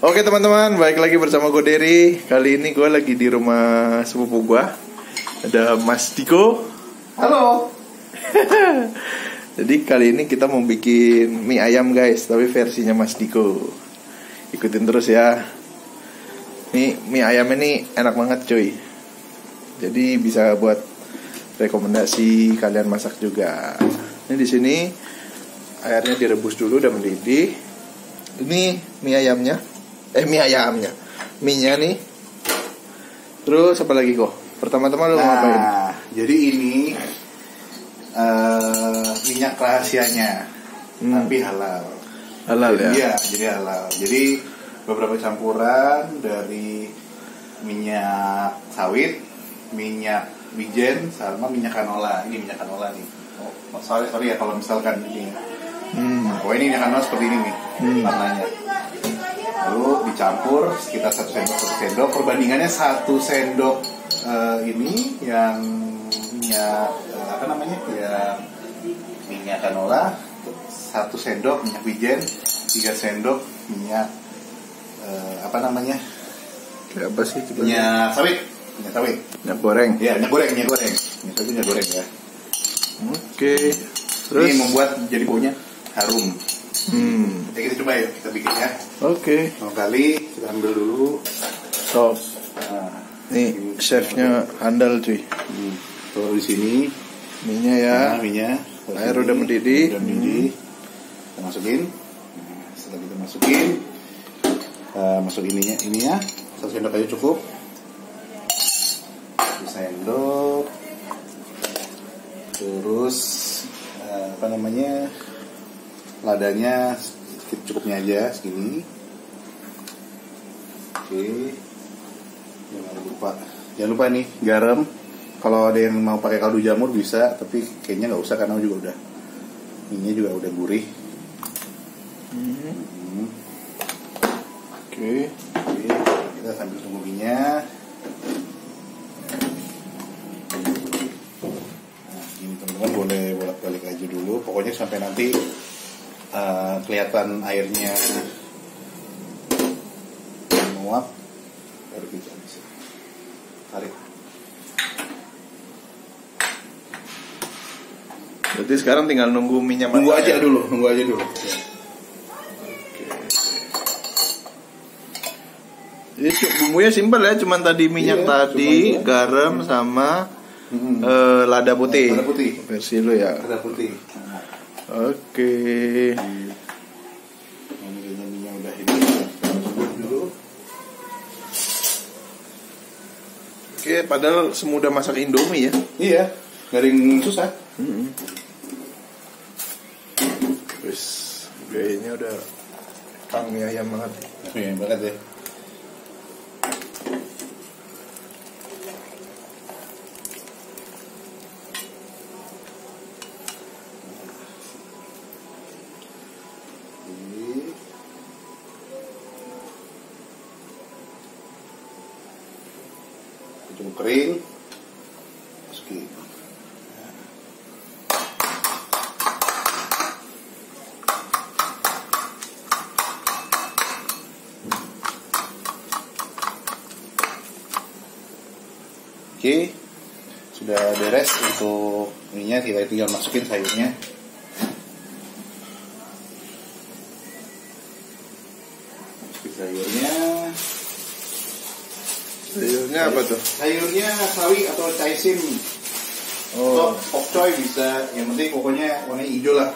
Oke teman-teman, baik lagi bersama gue Derry. Kali ini gue lagi di rumah sepupu gue. Ada Mas Diko. Halo. Jadi kali ini kita mau bikin mie ayam guys, tapi versinya Mas Diko. Ikutin terus ya. Nih mie ayam ini enak banget cuy. Jadi bisa buat rekomendasi kalian masak juga. Ini di sini airnya direbus dulu dan mendidih. Ini mie ayamnya. Eh mie ayamnya. Mie-nya nih. Terus apa lagi kok? Pertama-tama lu mau ngapain? Nah, jadi ini eh, minyak rahasianya, Hmm. tapi halal. Halal ya. Iya, jadi halal. Jadi beberapa campuran dari minyak sawit, minyak wijen, sama minyak canola. Ini minyak canola nih. Oh, sorry, sorry ya kalau misalkan ini. Hmm. Oh ini minyak canola seperti ini nih Hmm. warnanya. Lalu dicampur sekitar satu sendok satu sendok. Perbandingannya satu sendok eh, ini yang minyak eh, apa namanya? Yang minyak canola, satu sendok minyak wijen, tiga sendok minyak eh, apa namanya? Kayak apa sih? Minyak sawit, minyak sawit. Minyak goreng. Ya, minyak goreng, minyak goreng. Minyak sawit minyak goreng ya. Oke. Terus Ini membuat jadi baunya harum. Hmm. Ya kita coba ya, kita bikin ya. Oke. Pertama kali kita ambil dulu. So, Nah, nih chefnya handal cuy. hmm, taruh di sini. Minyak ya. Nah, minyak. Air sini. udah mendidih. Udah mendidih. Kita masukin. Nah, setelah kita masukin, kita masuk ininya, ininya. Satu sendok aja cukup. Satu sendok. Terus eh, apa namanya? Ladanya cukupnya aja segini. Oke. Jangan lupa. Jangan lupa nih garam. Kalau ada yang mau pakai kaldu jamur bisa, tapi kayaknya nggak usah karena juga udah ini juga udah gurih. Hmm. Hmm. Oke. Oke, kita sambil tunggu minyak. Nah, ini teman-teman boleh bolak-balik aja dulu. Pokoknya sampai nanti eh, kelihatan airnya menguap, baru kita bisa tarik. Berarti sekarang tinggal nunggu minyak Nunggu aja ya? dulu, nunggu aja dulu. Jadi bumbunya simpel ya, cuman tadi minyak Iya, tadi, cuman- garam sama Hmm. eh, lada putih. Lada putih. Versi lu ya. Ada putih. Oke. udah dulu. Oke, padahal semudah masak Indomie ya. Iya, yang susah. Hmm. Wis, kayaknya udah kang mie ayam banget. Iya banget ya. Cukup kering. Masukin. Oke, sudah beres untuk ininya kita tinggal masukin sayurnya. Masukin sayurnya. Sayurnya apa tuh? Sayurnya sawi atau caisim. Oh, pokcoy bisa. Yang penting pokoknya warna hijau lah.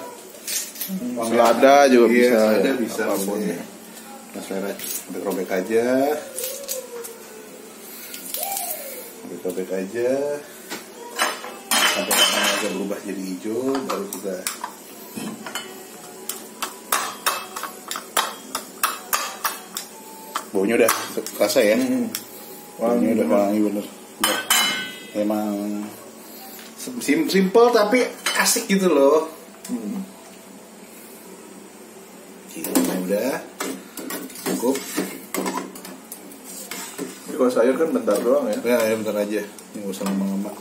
Warna selada juga iya, bisa. Selada ya, bisa. Apa pun. boleh. Nah, selera robek-robek aja. Robek-robek aja. Sampai warnanya agak berubah jadi hijau, baru kita baunya udah kerasa ya Hmm. Wangi udah wangi bener, bener. emang sim simple tapi asik gitu loh Hmm. Ciloknya udah cukup Ini Kalau sayur kan bentar doang ya. ya, ya bentar aja ini nggak usah lama-lama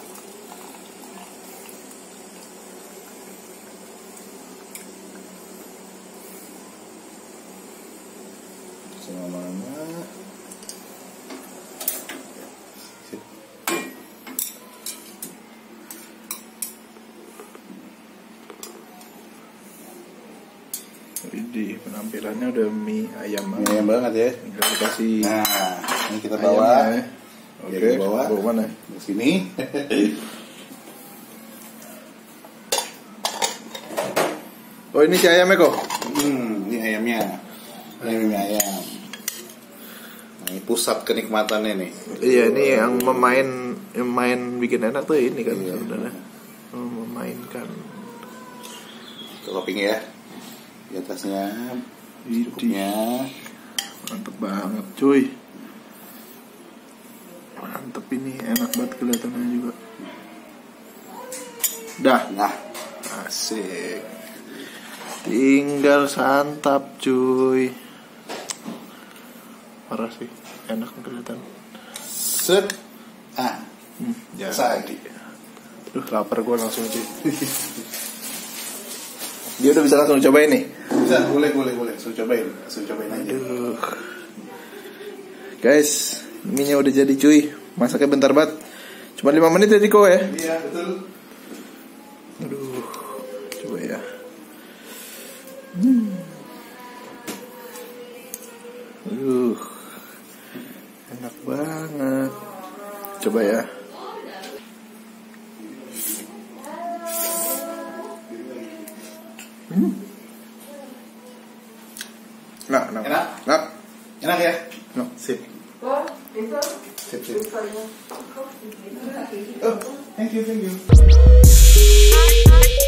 sama Ini penampilannya udah mie ayam ini yang banget ya Udah dikasih nah ini kita ayamnya bawa ya. Oke, Jadi bawa. bawa mana? di sini Oh ini si ayamnya kok. hmm ini ayamnya ini mie ayam nah, ini pusat kenikmatannya nih Iya ini yang memain yang main bikin enak tuh ini kan Iya. sebenarnya memainkan. topping ya di atasnya cukupnya mantep banget cuy. Mantep ini enak banget kelihatannya juga. Dah, nah asik. Tinggal santap cuy. Parah sih, enak kelihatan. set ah Hmm, Sadi. Duh, lapar gue langsung cuy. Dia udah bisa langsung cobain nih. bisa boleh boleh boleh so cobain so cobain aja Aduh. Guys, mie udah jadi cuy. Masaknya bentar banget. Cuma 5 menit ya Diko ya. iya betul Aduh. Coba ya. Hmm. Aduh. Enak banget. Coba ya. Hmm. Nah, nah, Enak? nah, enak ya nah, sip. sip sip oh thank you thank you Bye.